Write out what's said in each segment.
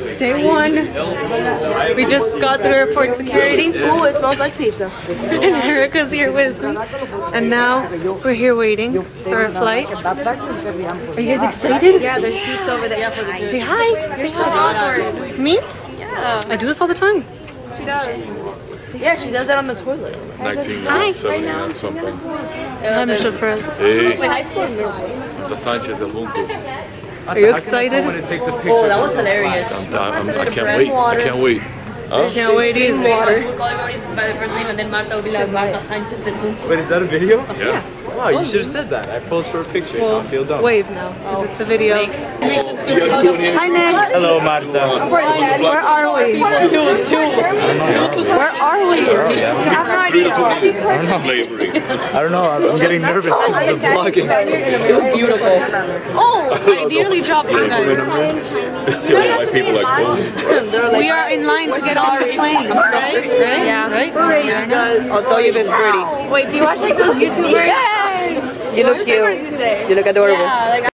Day one. We just got through airport security. Ooh, it smells like pizza. And Erica's here with me. And now we're here waiting for our flight. Are you guys excited? Yeah, there's pizza over there. Say hi. You're so awkward. Me? Yeah. I do this all the time. She does. Yeah, she does that on the toilet. 1970 something. Hi, Michelle Perez. Hey, High school music. the Sanchez El Junco. Are you excited? Oh, that was hilarious. I'm, I'm, I can't wait. I can't wait. Huh? Can't wait either. We'll call everybody by their first name and then Marta will be like Marta Sanchez. Wait, is that a video? Yeah. Wow, you should have said that. I posed for a picture. I feel dumb. Wave now, because it's a video. You got 28 Hi, Nick. Hello, Marta. Where are we? Where are we? Three to 28. Slavery. I don't know. I'm, I'm getting nervous because of the vlogging. It was Beautiful. Oh, I nearly dropped you guys. White people like, We are in line to get on the plane, right? Right? Yeah. Right? I'll tell you if it's pretty. Wait, do you watch like those YouTubers? You look cute. You say? You look adorable. Yeah, like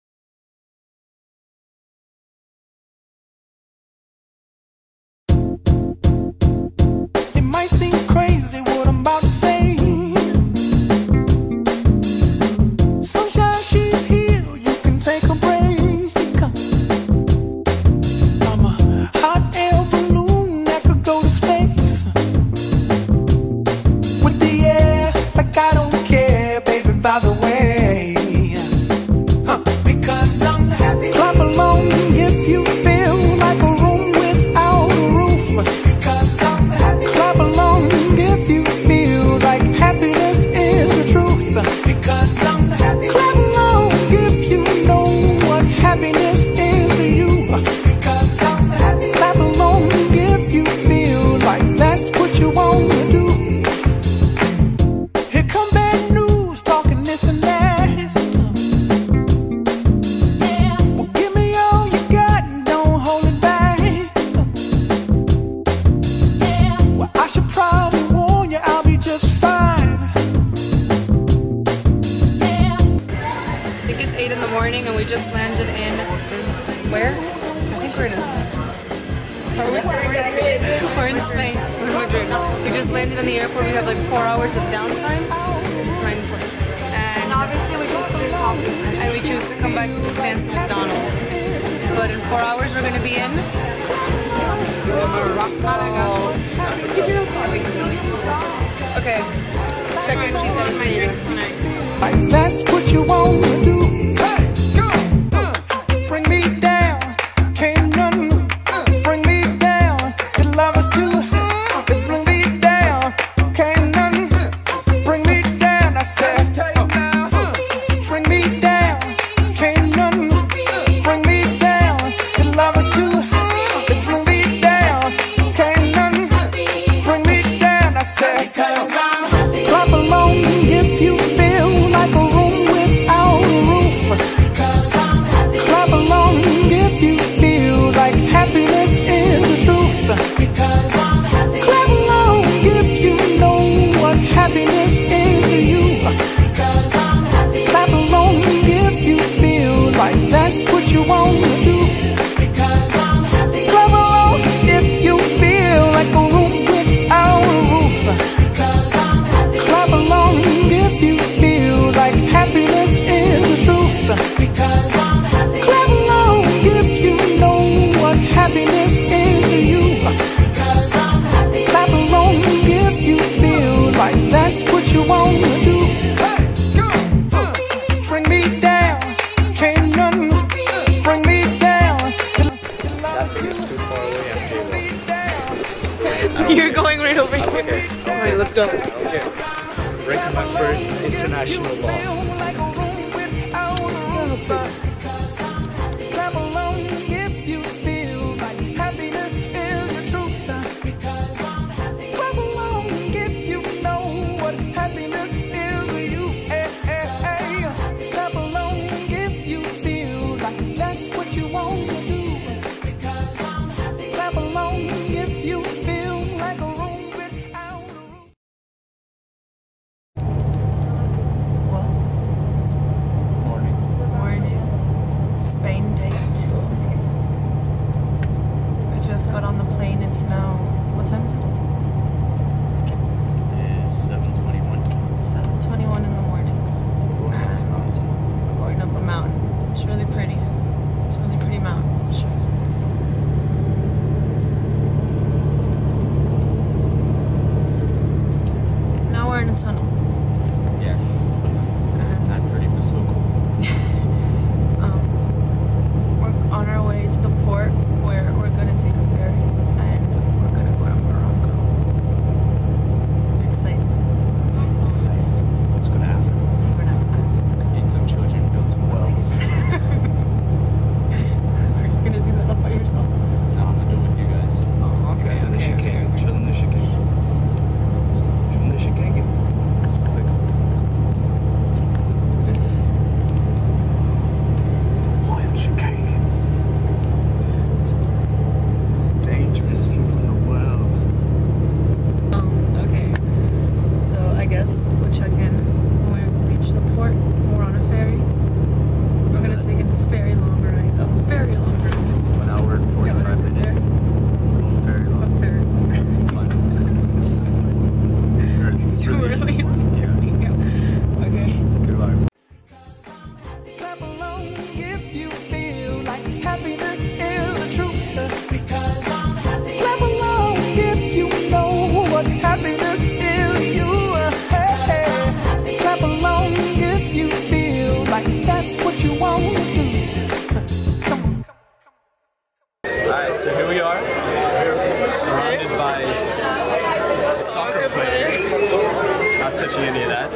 Not touching any of that.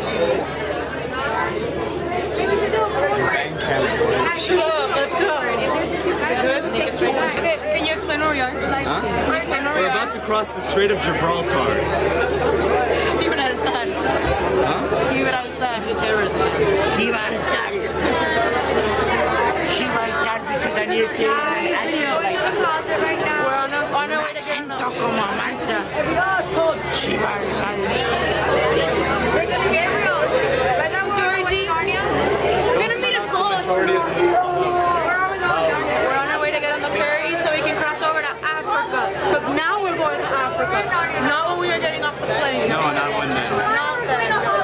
And camera. Shut up. Let's go. Okay. Can you explain where we are? Huh? Can you explain where we We're about to cross the Strait of Gibraltar. Gibraltar. Huh? Gibraltar. terrorist. Gibraltar. Gibraltar because I need to say an accent like We're on, a, on our way to get Toco Mamanta. Gibraltar. Georgie. We're gonna meet up close. Majority of the We're on our way to get on the ferry so we can cross over to Africa. Because now we're going to Africa. Not when we are getting off the plane. No, not one then. Not then.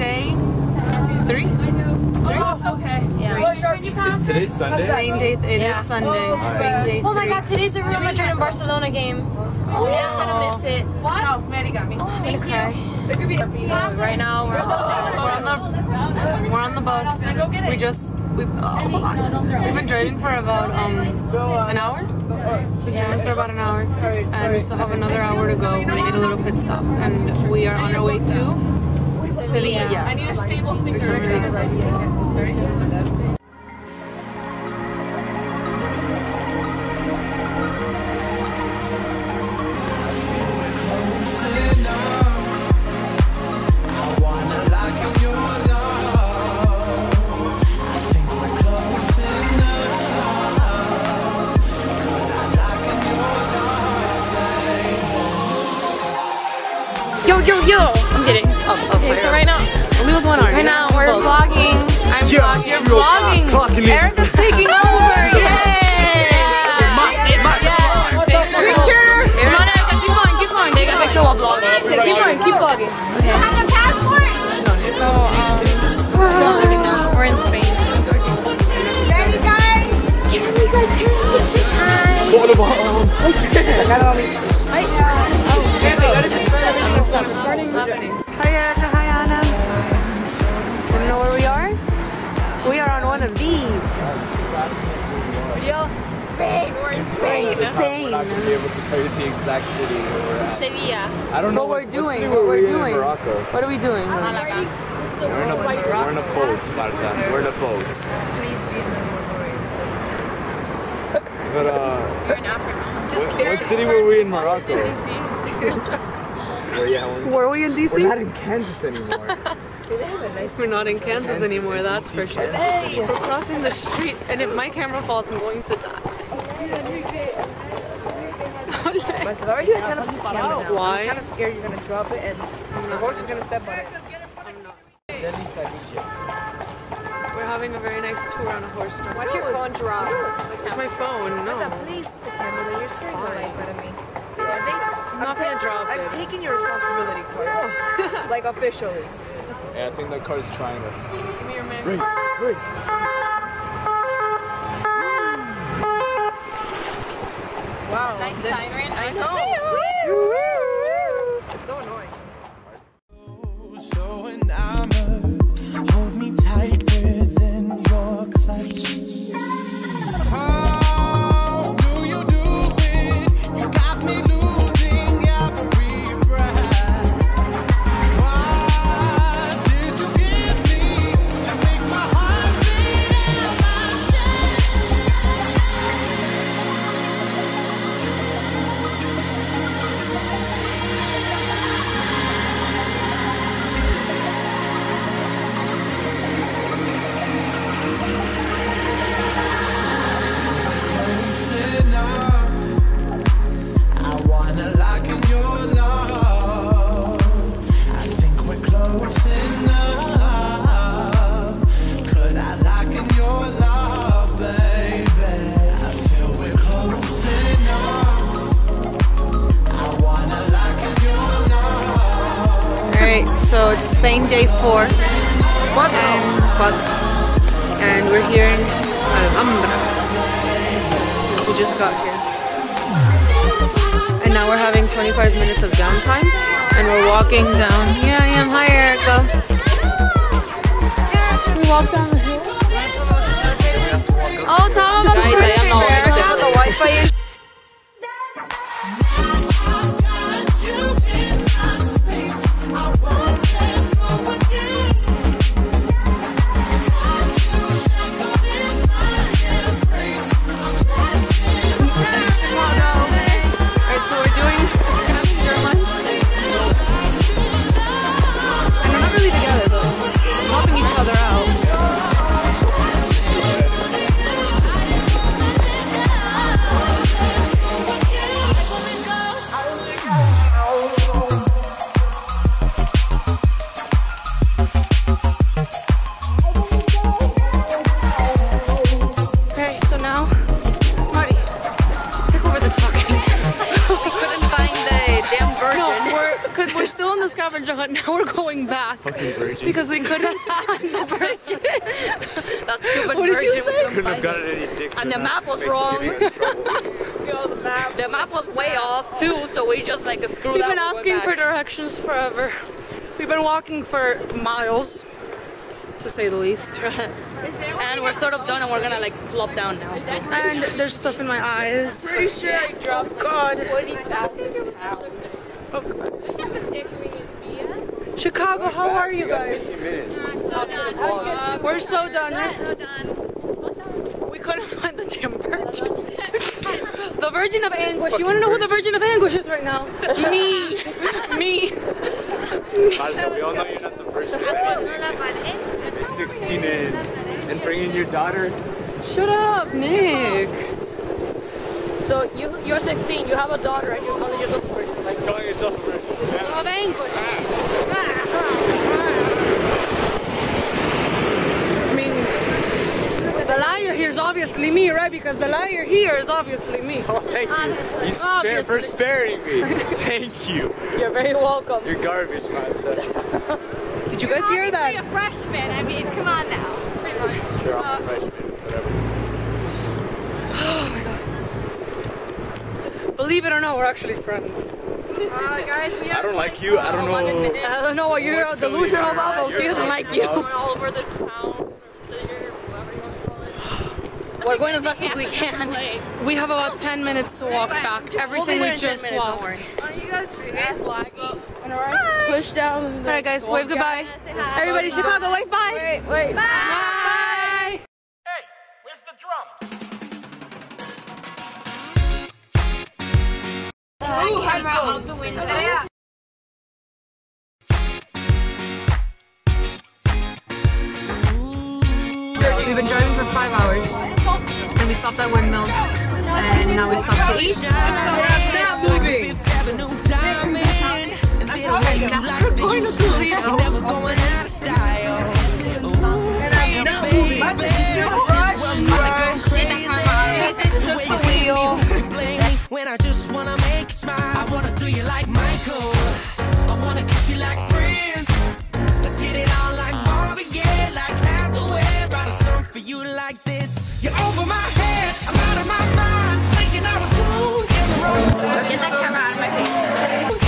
Day three. Is today Sunday? Spain day. It is Sunday. Spain day. Oh my god, today's the Real Madrid and Barcelona game. Oh yeah, I'm gonna miss it. What? Oh, Maddie got me. Thank you. So right now we're on the We're on the we're on the bus. We just we oh, hold on. We've been driving for about um an hour. We've been driving for about an hour, and we still have another hour to go. We made a little pit stop, and we are on our way to Sevilla. I need a stable finger. Yo, yo, yo! I'm kidding. Oh, oh okay, so right now, we with one arm. Right now, we're vlogging. I'm yeah, vlogging. You're vlogging. Clocking. Erica's taking over. Yay! Keep going, keep vlogging. Okay. You have a Keep going! um, wow. we're in Spain. Ready, guys? Ready, guys? Hi. What about? Ay, Hi Erica, hi Anna. Wanna know where we are? We are on one of these. Spain. We're in Spain. Spain. I'm not gonna be able to tell you the exact city where we're at. Sevilla. I don't know What we're doing, what were we're we doing. Morocco. What are we doing? Malaga. We're in a, we're in a boat, Marta. We're in a boat. Please be in the But uh, You're in Africa. Just what, what city were we in Morocco? Well, yeah, we're, Were we in DC? we're not in Kansas anymore. We're not in Kansas anymore, that's for sure. Hey. We're crossing the street, and if my camera falls, I'm going to die. But why are you trying to put the? Why? I'm kind of scared you're gonna drop it and the horse is gonna step on it. I'm not. We're having a very nice tour on a horse drop. Watch your phone drop. It's my phone, no. Please the camera. You're scaring the life out of me. I think I'm not gonna drop I've it. taken your responsibility, Carla. like officially. Yeah, I think that car's trying us. Give me your man. Race, race. Wow. Nice the- siren. I know. Now we're having 25 minutes of downtime. And we're walking down. Yeah, I am. Hi, Erica. We walk down the hill. Oh, tell them about Guys, I am not walking the the Wi-Fi scavenger hunt. Now we're going back Fucking virgin. because we couldn't find the virgin. That stupid What did you say? we couldn't Couldn't have gotten it. any dicks. And the map was wrong. giving us trouble. The map was way off too, so we just like screwed up. We've up. been we went asking for directions forever. We've been walking for miles, to say the least. and we're sort of done, and we're gonna like flop down now. So. And there's stuff in my eyes. Pretty sure I dropped oh, God. 40,000 pounds. Oh, God. Chicago, how are you guys? So done. We're so done. So done. We couldn't find the damn virgin. the Virgin of Anguish. You want to know who the Virgin of Anguish is right now? Me. Me. Martha, we all know you're not the virgin. It's 16 and, and bringing your daughter. Shut up, Nick. So you you're 16, you have a daughter, and you're calling yourself a virgin. Like, Calling yourself a virgin. Yeah. Of Anguish. Ah. I mean, the lie you're here is obviously me, right? Because the liar here is obviously me. Oh, thank you. You spare, Obviously. for sparing me. Thank you. You're very welcome. You're garbage, man. Did you guys hear Obviously that? a freshman. I mean, come on now. Pretty much. Sure, I'm Uh, a freshman. Whatever. Believe it or not, we're actually friends. Uh, guys, we I don't like you. I don't know. I don't know what you're delusional about, but she doesn't like you. All over this We're going as fast as we can. We have about 10 minutes to walk back. Everything we just walked. Are you guys just ass laggy? Push down. Alright guys, wave goodbye. Everybody, Chicago, wave bye. Wait, wait. Bye. Hey, where's the drums? camera out the window. Stopped Windmills. And now to eat. We're going the. When I just wanna make you smile, I wanna throw you like Michael. I wanna kiss you like Prince. Let's get it on like Marvin Gaye, like Hathaway. Write a song for you like this. You're over my head, I'm out of my mind, thinking I was wrong in the wrong Get that camera out of my face.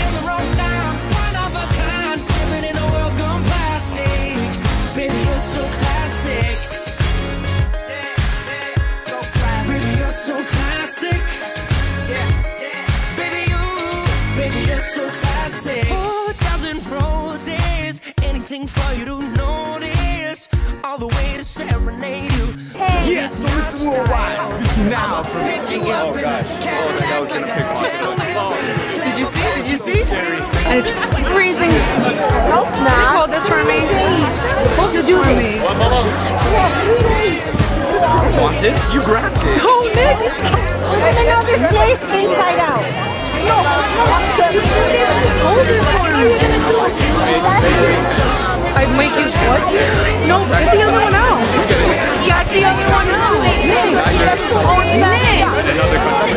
in the wrong time, one of a kind, living in a world gone plastic. Baby, you're so classic. Baby, you're so classic. Baby, you, baby, you're so classic. A dozen roses, anything for you to notice. All the way to serenade. Yes, Miss Worldwide. Speaking now from. Oh gosh. Oh, that guy was gonna pick one. Did you see? Did you see? And it's freezing. Hold this for me. Hold this for me. Want this? You grabbed it. Oh, Nick! I make you what? No, get the other one out. Get the other one out. Nick. Oh, Nick.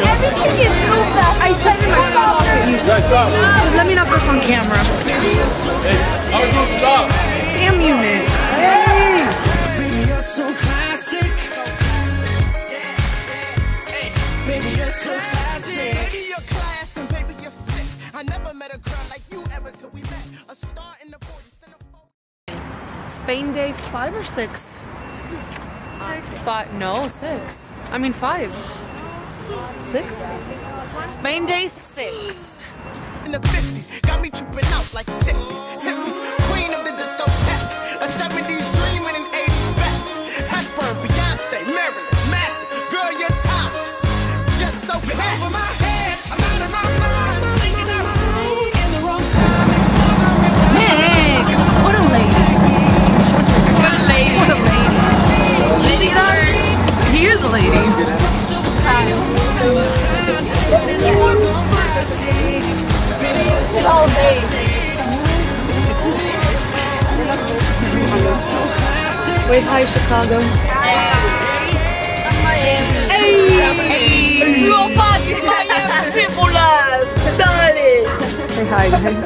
Everything is so fast. I said it myself. Let me not put on camera. Damn you, Nick. Five or six? Five? No, six. I mean five. Six? Spain day six. in the 50s. Got me tripping out like 60s. Hippies, queen of the discotheque. All day. Wait, hi Chicago. Ey, lo faccio, Miami people love. Dale. Say hi, guys.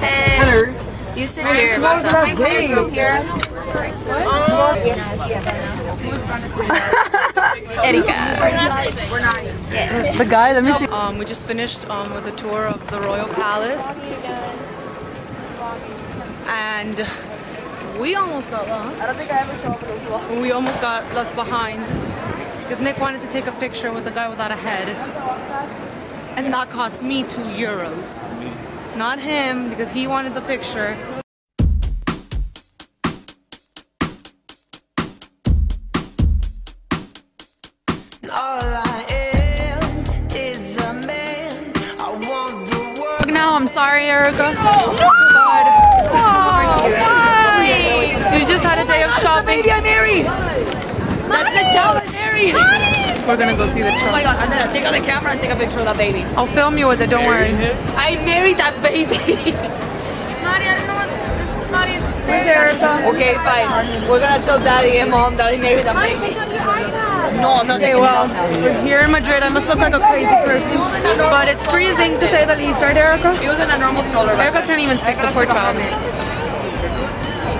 Hey. You sit here. What was the last day? Here. Erica. The guy, let me see. Um, we just finished um, with a tour of the Royal Palace. And we almost got lost. I don't think I ever saw it We almost got left behind. Because Nick wanted to take a picture with a guy without a head. And that cost me two euros. Not him, because he wanted the picture. World. Now, I'm sorry, Erica. Oh, oh why? Oh, oh, you just had a day of shopping. Baby, I'm married. That's the child I'm married. We're gonna go see the Oh my child. god, and then I take out the camera and take a picture of that baby. I'll film you with it, don't worry. I married that baby. Maria, I don't know what this Where's Erica? Okay, fine. We're gonna tell daddy and mom that daddy maybe that maybe. No, I'm not Okay, well, it off now. we're here in Madrid. I must look like a crazy person, but it's freezing to say the least, right, Erica? He was in a normal stroller. Erica can't even speak the poor child.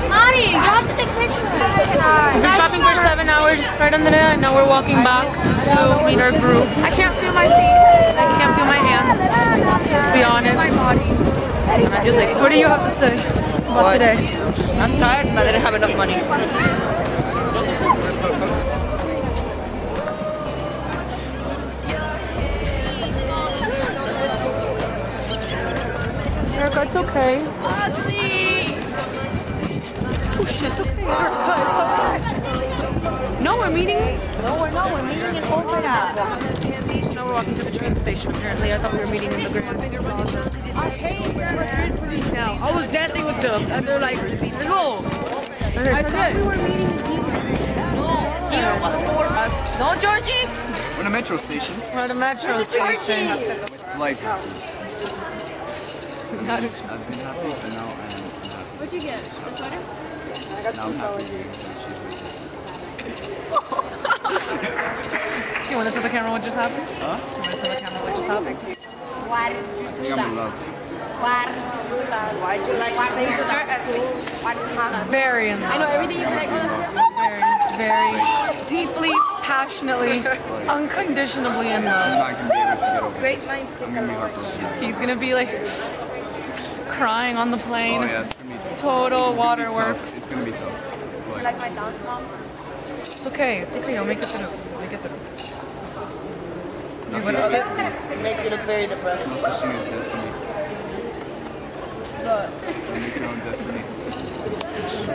Marty, you have to take pictures. We've been shopping for seven hours right on the day, and now we're walking back to meet our group. I can't feel my feet. I can't feel my hands, to be honest. And I'm just like, What do you have to say about What? today? I'm tired and I didn't have enough money. Erica, it's okay. Oh shit, it's okay, Erica, it's okay. No, we're meeting. No, we're not. We're meeting in Opera. No, we're walking to the train station. Apparently, I thought we were meeting in the Grand Plaza. now. I was dancing with them, and they're like, let's go. I thought we were meeting Here was four. No, Georgie? We're in a metro station. We're at a metro station. Like, I've been happy, but now I'm unhappy. What'd you get? A sweater? I Now I'm happy. You want to tell the camera what just happened? Huh? You want to tell the camera what just happened? Why did I you think do I'm in love. Why did you do that? Why did you like why did you do that? Why did you do that? Very in love. I know everything you connect with. Very, very deeply, passionately, unconditionally in I'm love. not gonna be able to get over Great minds I'm gonna be heartbroken. He's gonna be like crying on the plane. Oh yeah, it's gonna be Total it's gonna be waterworks. It's gonna be tough. You Like, like my dance mom? It's okay. It's okay. You'll make it through. Make it through. nothing is meant Make you look very depressed. No such thing as destiny. You make your own destiny.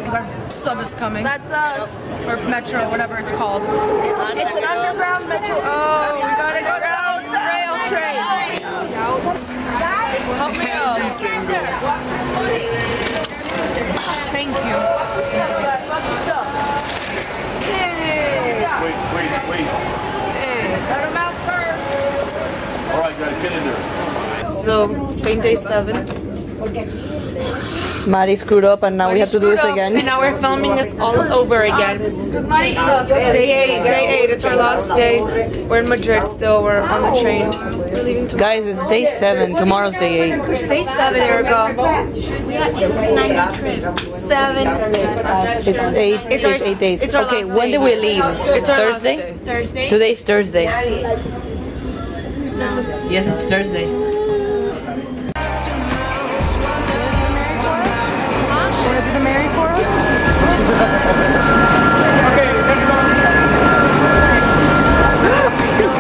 Our sub is coming. That's us. or metro, whatever it's called. It's an underground metro. Oh, we got an Underground rail train. Help me out. Thank you. Hey. Wait, wait, wait. Hey. All right, guys, get in there. So, Spain day seven. Maddie screwed up and now we have to do this Screwed up, And now we're filming this all over again. Day eight, day eight. It's our last day. We're in Madrid still. We're on the train. We're leaving tomorrow. Guys, it's day seven. Tomorrow's day eight. It's day seven, Erica. We had, it was a 90 trip. Seven. It's eight. It's It's, eight days. it's our okay, last when day. did we leave? It's our last Thursday. day. Thursday. Today's Thursday. Yes, it's Thursday. Do the Mary chorus?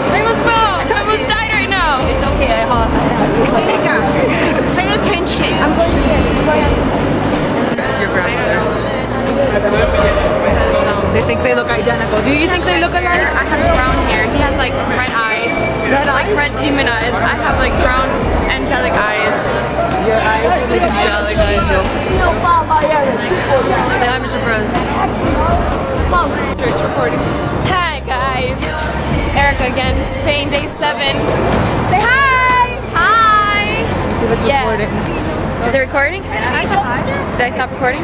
I almost fell. I almost died right now. It's okay. I have. Pay attention. I'm going to get Your grandmother. They think they look identical. Do you think they look alike? I have brown hair. He has like red eyes. Red like eyes? red demon eyes. I have like brown angelic eyes. Your eyes are like angelic angel. Say hi, Mr. Perez. Trace recording. Hi guys. It's Erica again. Spain day seven. Say hi. Hi. See if it's Yeah. recording. Is it recording? Did I stop recording?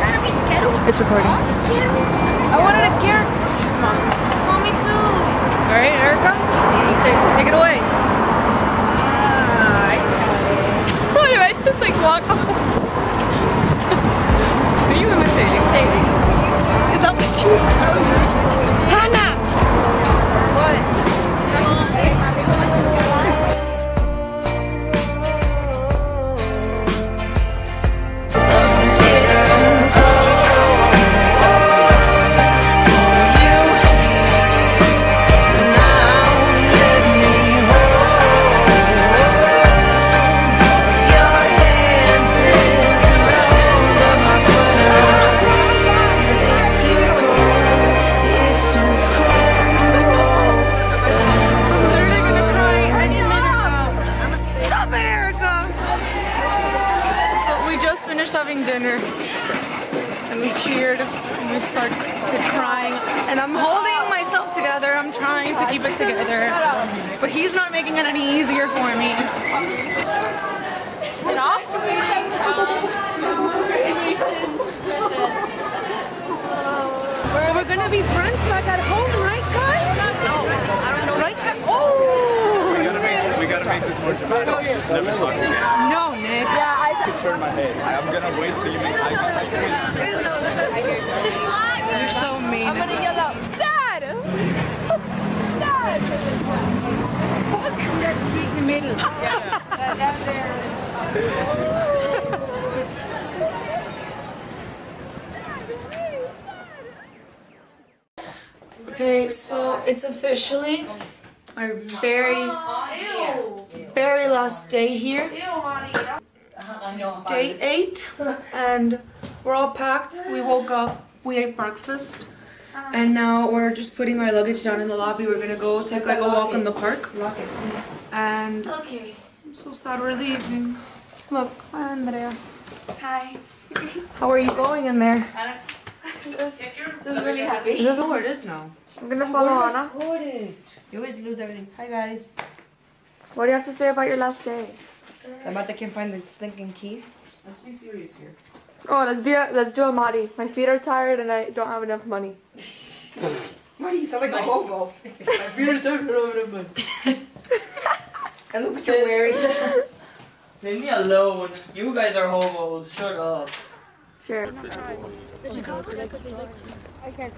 It's recording. I wanted a carrot. Me too. All right, Erica. Take, take it away. What if I just like walk up are you imitating? Is that what you Hannah! having dinner. And we cheered and we started crying. And I'm holding myself together. I'm trying to keep it together. But he's not making it any easier for me. Is it off? We're gonna be friends back at home, make, we gotta make this more dramatic. Oh, Just never talk again. No, Nick. Yeah, I You turn my head. I, I'm gonna wait till you make eye contact. You're so mean. I'm gonna yell out, Dad! Dad! Fuck that tree in the Yeah. Okay, so it's officially our very, very last day here. It's day eight, and we're all packed. We woke up, we ate breakfast, and now we're just putting our luggage down in the lobby. We're gonna go take like a walk in the park. And I'm so sad we're leaving. Look, hi Andrea. Hi. How are you going in there? This, this is really happy. Doesn't know where it is now. I'm gonna follow Anna. It. You always lose everything. Hi, guys. What do you have to say about your last day? I'm about to can't find the stinking key. Let's be serious here. Oh, let's be a, let's do a Maddie. My feet are tired and I don't have enough money. Marty, you sound like a hobo. My feet are tired and I feel it doesn't And look what you're wearing. Leave me alone. You guys are hobos. Shut up. Sure.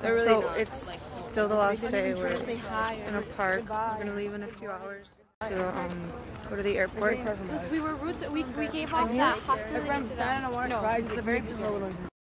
So it's still the last day. We're in a park. We're gonna leave in a few hours to um go to the airport. We were roots, we, we gave off that hostility to them. No, It's a very Thank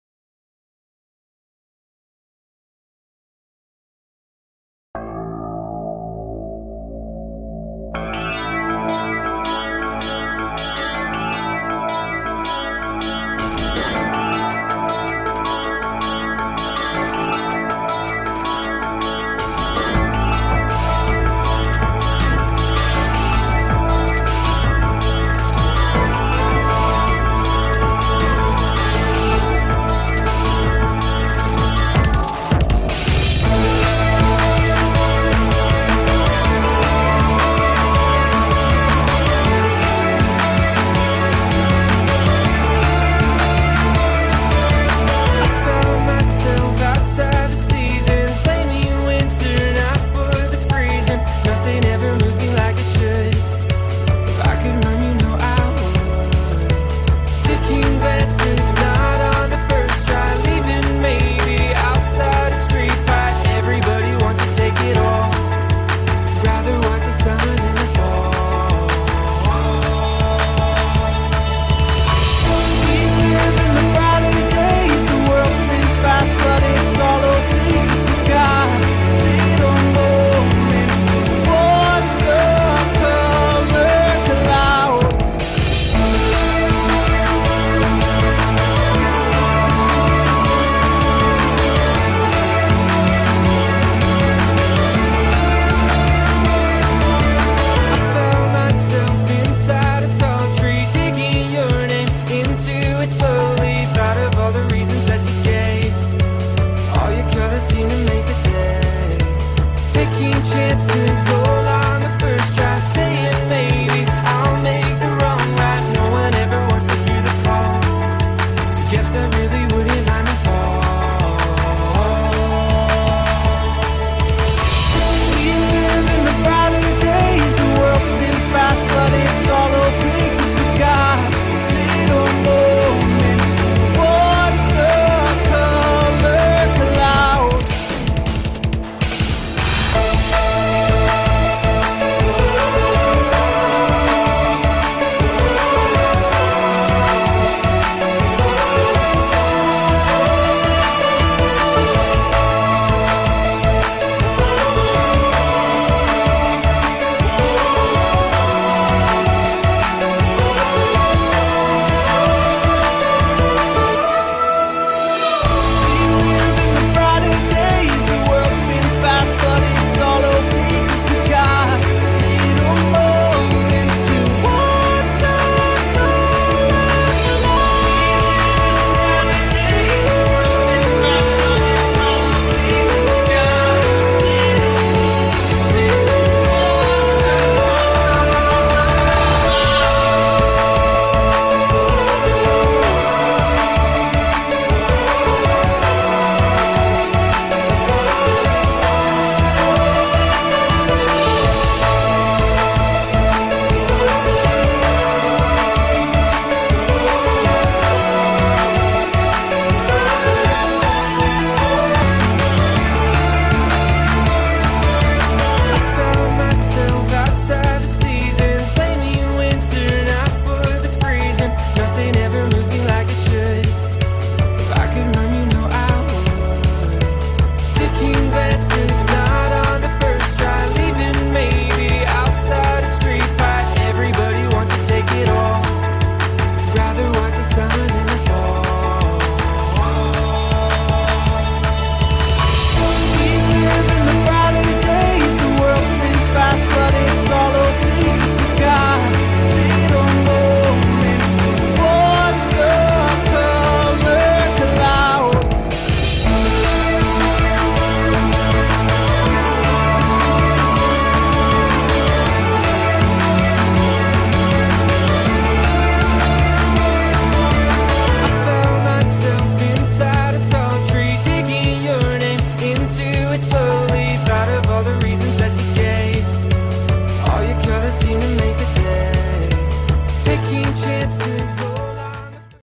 to